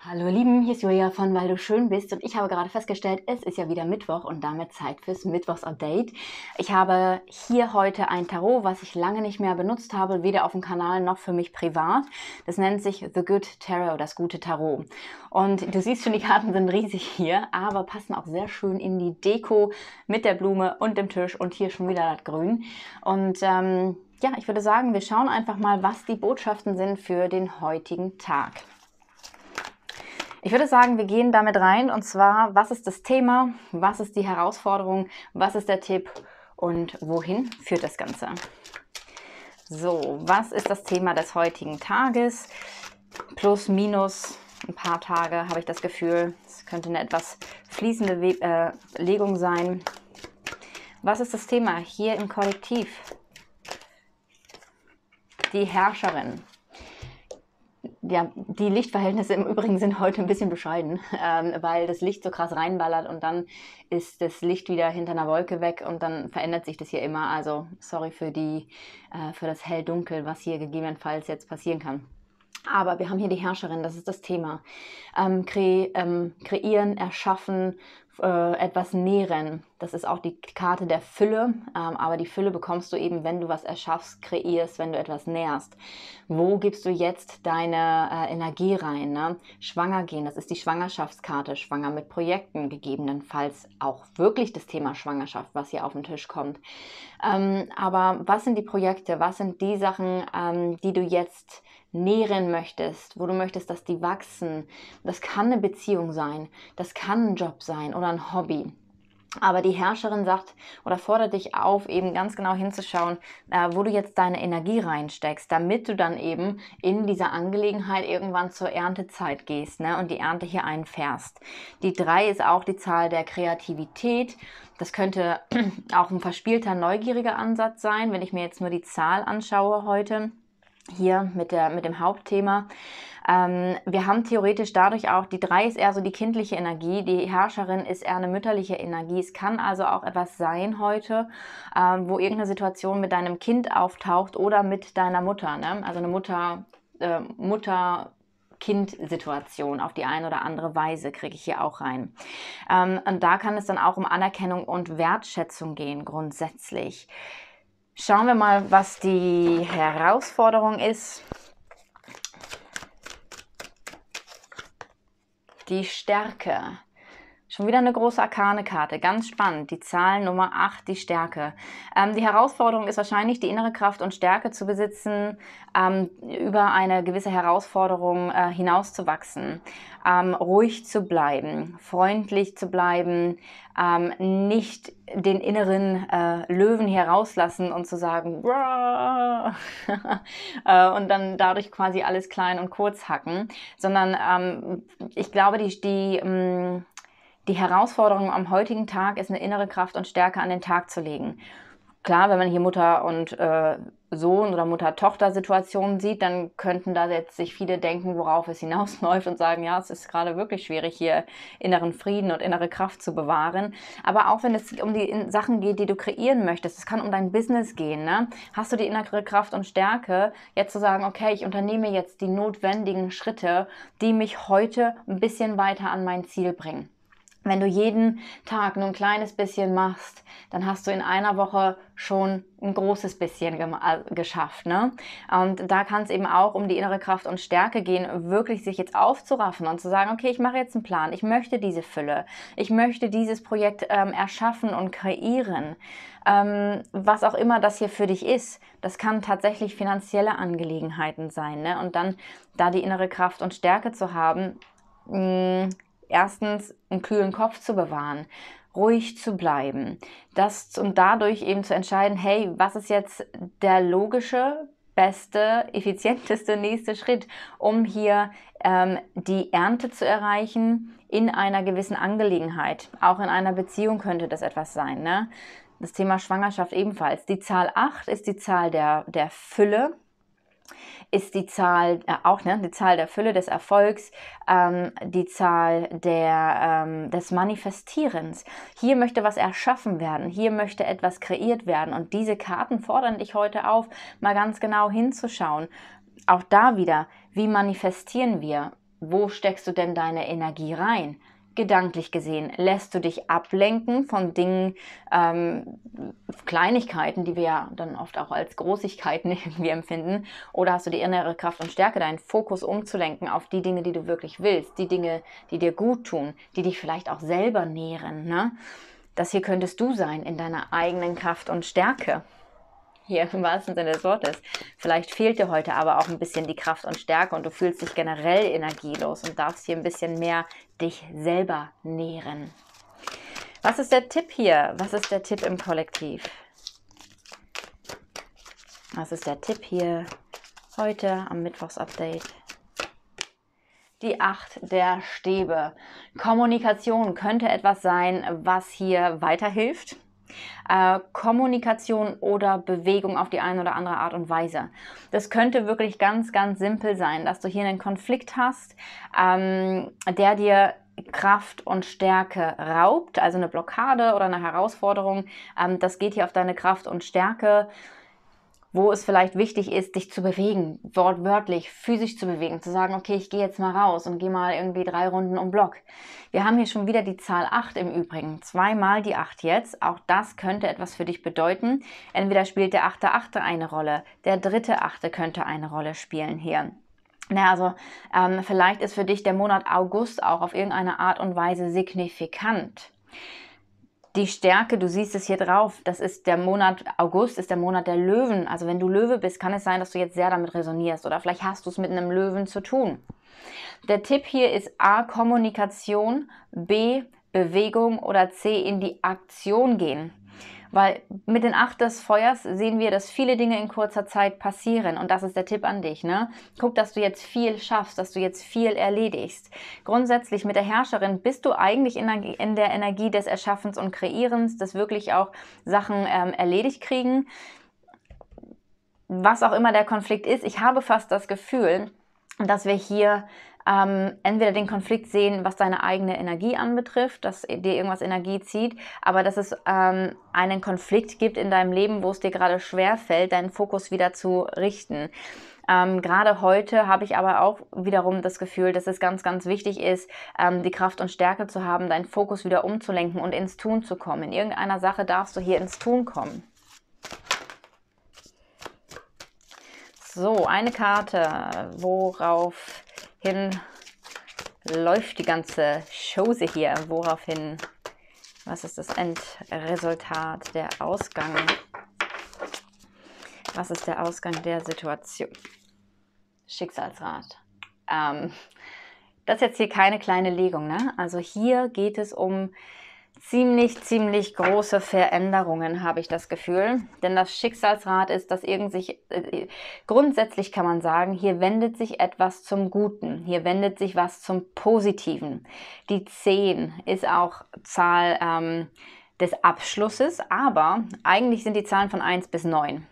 Hallo Lieben, hier ist Julia von Weil du schön bist und ich habe gerade festgestellt, es ist ja wieder Mittwoch und damit Zeit fürs Mittwochs-Update. Ich habe hier heute ein Tarot, was ich lange nicht mehr benutzt habe, weder auf dem Kanal noch für mich privat. Das nennt sich The Good Tarot, das gute Tarot. Und du siehst schon, die Karten sind riesig hier, aber passen auch sehr schön in die Deko mit der Blume und dem Tisch und hier schon wieder das Grün. Und ähm, ja, ich würde sagen, wir schauen einfach mal, was die Botschaften sind für den heutigen Tag. Ich würde sagen, wir gehen damit rein und zwar, was ist das Thema, was ist die Herausforderung, was ist der Tipp und wohin führt das Ganze? So, was ist das Thema des heutigen Tages? Plus, minus ein paar Tage habe ich das Gefühl. Es könnte eine etwas fließende We äh, Legung sein. Was ist das Thema hier im Kollektiv? Die Herrscherin ja, die Lichtverhältnisse im Übrigen sind heute ein bisschen bescheiden, ähm, weil das Licht so krass reinballert und dann ist das Licht wieder hinter einer Wolke weg und dann verändert sich das hier immer. Also sorry für die, äh, für das Hell-Dunkel, was hier gegebenenfalls jetzt passieren kann. Aber wir haben hier die Herrscherin, das ist das Thema. Ähm, kre ähm, kreieren, erschaffen, äh, etwas nähren. Das ist auch die Karte der Fülle, ähm, aber die Fülle bekommst du eben, wenn du was erschaffst, kreierst, wenn du etwas nährst. Wo gibst du jetzt deine äh, Energie rein? Ne? Schwanger gehen, das ist die Schwangerschaftskarte, schwanger mit Projekten, gegebenenfalls auch wirklich das Thema Schwangerschaft, was hier auf den Tisch kommt. Ähm, aber was sind die Projekte, was sind die Sachen, ähm, die du jetzt nähren möchtest, wo du möchtest, dass die wachsen. Das kann eine Beziehung sein, das kann ein Job sein oder ein Hobby. Aber die Herrscherin sagt oder fordert dich auf, eben ganz genau hinzuschauen, äh, wo du jetzt deine Energie reinsteckst, damit du dann eben in dieser Angelegenheit irgendwann zur Erntezeit gehst ne, und die Ernte hier einfährst. Die drei ist auch die Zahl der Kreativität. Das könnte auch ein verspielter, neugieriger Ansatz sein, wenn ich mir jetzt nur die Zahl anschaue heute hier mit, der, mit dem Hauptthema. Ähm, wir haben theoretisch dadurch auch, die drei ist eher so die kindliche Energie, die Herrscherin ist eher eine mütterliche Energie. Es kann also auch etwas sein heute, ähm, wo irgendeine Situation mit deinem Kind auftaucht oder mit deiner Mutter. Ne? Also eine Mutter, äh, Mutter Kind-Situation auf die eine oder andere Weise kriege ich hier auch rein. Ähm, und da kann es dann auch um Anerkennung und Wertschätzung gehen, grundsätzlich. Schauen wir mal, was die Herausforderung ist. Die Stärke. Schon wieder eine große Arkane-Karte, ganz spannend. Die Zahl Nummer 8, die Stärke. Ähm, die Herausforderung ist wahrscheinlich, die innere Kraft und Stärke zu besitzen, ähm, über eine gewisse Herausforderung äh, hinauszuwachsen, ähm, ruhig zu bleiben, freundlich zu bleiben, ähm, nicht den inneren äh, Löwen hier rauslassen und zu sagen, äh, und dann dadurch quasi alles klein und kurz hacken, sondern ähm, ich glaube, die, die ähm, die Herausforderung am heutigen Tag ist, eine innere Kraft und Stärke an den Tag zu legen. Klar, wenn man hier Mutter und äh, Sohn oder Mutter-Tochter-Situationen sieht, dann könnten da jetzt sich viele denken, worauf es hinausläuft und sagen, ja, es ist gerade wirklich schwierig, hier inneren Frieden und innere Kraft zu bewahren. Aber auch wenn es um die Sachen geht, die du kreieren möchtest, es kann um dein Business gehen, ne? hast du die innere Kraft und Stärke, jetzt zu sagen, okay, ich unternehme jetzt die notwendigen Schritte, die mich heute ein bisschen weiter an mein Ziel bringen. Wenn du jeden Tag nur ein kleines bisschen machst, dann hast du in einer Woche schon ein großes bisschen äh, geschafft. Ne? Und da kann es eben auch um die innere Kraft und Stärke gehen, wirklich sich jetzt aufzuraffen und zu sagen, okay, ich mache jetzt einen Plan, ich möchte diese Fülle, ich möchte dieses Projekt ähm, erschaffen und kreieren. Ähm, was auch immer das hier für dich ist, das kann tatsächlich finanzielle Angelegenheiten sein. Ne? Und dann da die innere Kraft und Stärke zu haben, mh, mm, erstens einen kühlen Kopf zu bewahren, ruhig zu bleiben, das und dadurch eben zu entscheiden, hey, was ist jetzt der logische, beste, effizienteste nächste Schritt, um hier ähm, die Ernte zu erreichen in einer gewissen Angelegenheit. Auch in einer Beziehung könnte das etwas sein. Ne? Das Thema Schwangerschaft ebenfalls. Die Zahl 8 ist die Zahl der, der Fülle, ist die Zahl, äh, auch ne, die Zahl der Fülle des Erfolgs, ähm, die Zahl der, ähm, des Manifestierens. Hier möchte was erschaffen werden, hier möchte etwas kreiert werden und diese Karten fordern dich heute auf, mal ganz genau hinzuschauen. Auch da wieder, wie manifestieren wir? wo steckst du denn deine Energie rein? Gedanklich gesehen? Lässt du dich ablenken von Dingen, ähm, Kleinigkeiten, die wir ja dann oft auch als Großigkeiten irgendwie empfinden? Oder hast du die innere Kraft und Stärke, deinen Fokus umzulenken auf die Dinge, die du wirklich willst, die Dinge, die dir gut tun, die dich vielleicht auch selber nähren? Ne? Das hier könntest du sein in deiner eigenen Kraft und Stärke hier im wahrsten Sinne des Wortes. Vielleicht fehlt dir heute aber auch ein bisschen die Kraft und Stärke und du fühlst dich generell energielos und darfst hier ein bisschen mehr dich selber nähren. Was ist der Tipp hier? Was ist der Tipp im Kollektiv? Was ist der Tipp hier heute am Mittwochsupdate? Die Acht der Stäbe. Kommunikation könnte etwas sein, was hier weiterhilft äh, Kommunikation oder Bewegung auf die eine oder andere Art und Weise. Das könnte wirklich ganz, ganz simpel sein, dass du hier einen Konflikt hast, ähm, der dir Kraft und Stärke raubt, also eine Blockade oder eine Herausforderung. Ähm, das geht hier auf deine Kraft und Stärke wo es vielleicht wichtig ist, dich zu bewegen, wortwörtlich, physisch zu bewegen, zu sagen, okay, ich gehe jetzt mal raus und gehe mal irgendwie drei Runden um Block. Wir haben hier schon wieder die Zahl 8 im Übrigen, zweimal die 8 jetzt, auch das könnte etwas für dich bedeuten. Entweder spielt der 8. 8. eine Rolle, der dritte 8. könnte eine Rolle spielen hier. Na, also ähm, vielleicht ist für dich der Monat August auch auf irgendeine Art und Weise signifikant die Stärke, du siehst es hier drauf, das ist der Monat August, ist der Monat der Löwen. Also wenn du Löwe bist, kann es sein, dass du jetzt sehr damit resonierst oder vielleicht hast du es mit einem Löwen zu tun. Der Tipp hier ist A, Kommunikation, B, Bewegung oder C, in die Aktion gehen. Weil mit den Acht des Feuers sehen wir, dass viele Dinge in kurzer Zeit passieren. Und das ist der Tipp an dich. Ne? Guck, dass du jetzt viel schaffst, dass du jetzt viel erledigst. Grundsätzlich mit der Herrscherin bist du eigentlich in, der Energie des Erschaffens und Kreierens, dass wirklich auch Sachen ähm, erledigt kriegen. Was auch immer der Konflikt ist, ich habe fast das Gefühl, dass wir hier ähm, entweder den Konflikt sehen, was deine eigene Energie anbetrifft, dass dir irgendwas Energie zieht, aber dass es ähm, einen Konflikt gibt in deinem Leben, wo es dir gerade schwer fällt, deinen Fokus wieder zu richten. Ähm, Gerade heute habe ich aber auch wiederum das Gefühl, dass es ganz, ganz wichtig ist, ähm, die Kraft und Stärke zu haben, deinen Fokus wieder umzulenken und ins Tun zu kommen. In irgendeiner Sache darfst du hier ins Tun kommen. So, eine Karte, worauf hin läuft die ganze Chose hier? Woraufhin? Was ist das Endresultat, der Ausgang? Was ist der Ausgang der Situation? Schicksalsrat. Ähm, das ist jetzt hier keine kleine Legung. Ne? Also hier geht es um ziemlich, ziemlich große Veränderungen, habe ich das Gefühl. Denn das Schicksalsrad ist, dass irgendwie, äh, grundsätzlich kann man sagen, hier wendet sich etwas zum Guten. Hier wendet sich was zum Positiven. Die 10 ist auch Zahl ähm, des Abschlusses, aber eigentlich sind die Zahlen von 1 bis 9.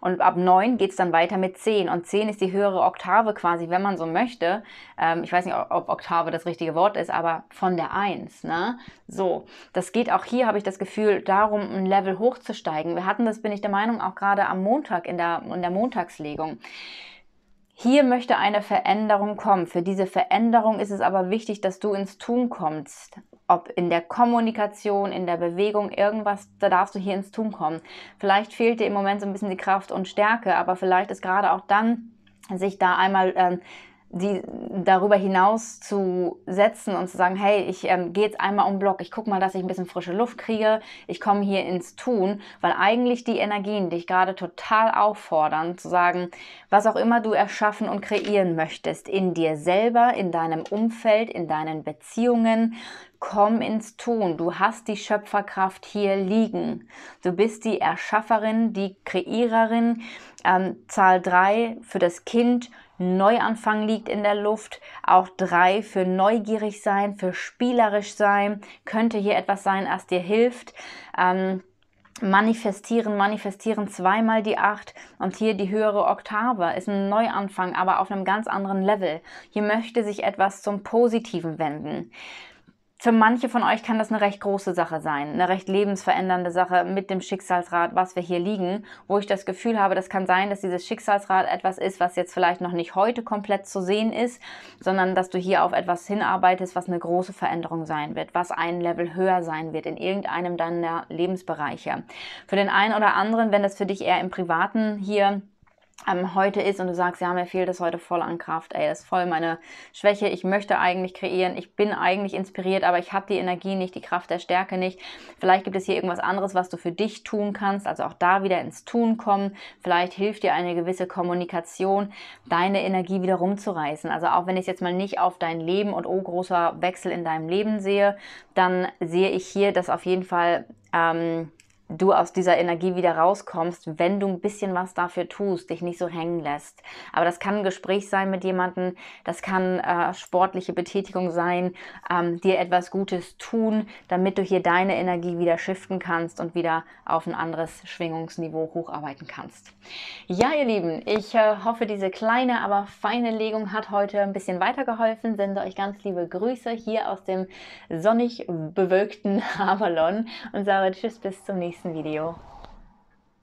Und ab 9 geht es dann weiter mit 10. Und 10 ist die höhere Oktave quasi, wenn man so möchte. Ähm, ich weiß nicht, ob Oktave das richtige Wort ist, aber von der 1. Ne? So, das geht auch hier, habe ich das Gefühl, darum, ein Level hochzusteigen. Wir hatten das, bin ich der Meinung, auch gerade am Montag in der, in der Montagslegung. Hier möchte eine Veränderung kommen. Für diese Veränderung ist es aber wichtig, dass du ins Tun kommst. Ob in der Kommunikation, in der Bewegung, irgendwas, da darfst du hier ins Tun kommen. Vielleicht fehlt dir im Moment so ein bisschen die Kraft und Stärke, aber vielleicht ist gerade auch dann sich da einmal ähm, die darüber hinaus zu setzen und zu sagen, hey, ich ähm, gehe jetzt einmal um Block, ich gucke mal, dass ich ein bisschen frische Luft kriege, ich komme hier ins Tun, weil eigentlich die Energien dich gerade total auffordern, zu sagen, was auch immer du erschaffen und kreieren möchtest, in dir selber, in deinem Umfeld, in deinen Beziehungen, komm ins Tun. Du hast die Schöpferkraft hier liegen. Du bist die Erschafferin, die Kreiererin. Ähm, Zahl 3 für das Kind Neuanfang liegt in der Luft. Auch drei für neugierig sein, für spielerisch sein. Könnte hier etwas sein, das dir hilft. Ähm, manifestieren, manifestieren zweimal die acht und hier die höhere Oktave ist ein Neuanfang, aber auf einem ganz anderen Level. Hier möchte sich etwas zum Positiven wenden. Für manche von euch kann das eine recht große Sache sein, eine recht lebensverändernde Sache mit dem Schicksalsrad, was wir hier liegen, wo ich das Gefühl habe, das kann sein, dass dieses Schicksalsrad etwas ist, was jetzt vielleicht noch nicht heute komplett zu sehen ist, sondern dass du hier auf etwas hinarbeitest, was eine große Veränderung sein wird, was ein Level höher sein wird in irgendeinem deiner Lebensbereiche. Für den einen oder anderen, wenn das für dich eher im Privaten hier ähm, heute ist und du sagst, ja, mir fehlt es heute voll an Kraft, ey, das ist voll meine Schwäche, ich möchte eigentlich kreieren, ich bin eigentlich inspiriert, aber ich habe die Energie nicht, die Kraft der Stärke nicht. Vielleicht gibt es hier irgendwas anderes, was du für dich tun kannst, also auch da wieder ins Tun kommen. Vielleicht hilft dir eine gewisse Kommunikation, deine Energie wieder rumzureißen. Also auch wenn ich jetzt mal nicht auf dein Leben und oh, großer Wechsel in deinem Leben sehe, dann sehe ich hier, dass auf jeden Fall ähm, du aus dieser Energie wieder rauskommst, wenn du ein bisschen was dafür tust, dich nicht so hängen lässt. Aber das kann ein Gespräch sein mit jemandem, das kann äh, sportliche Betätigung sein, ähm, dir etwas Gutes tun, damit du hier deine Energie wieder shiften kannst und wieder auf ein anderes Schwingungsniveau hocharbeiten kannst. Ja, ihr Lieben, ich äh, hoffe, diese kleine, aber feine Legung hat heute ein bisschen weitergeholfen. Sende euch ganz liebe Grüße hier aus dem sonnig bewölkten Avalon und sage Tschüss bis zum nächsten nächsten Video.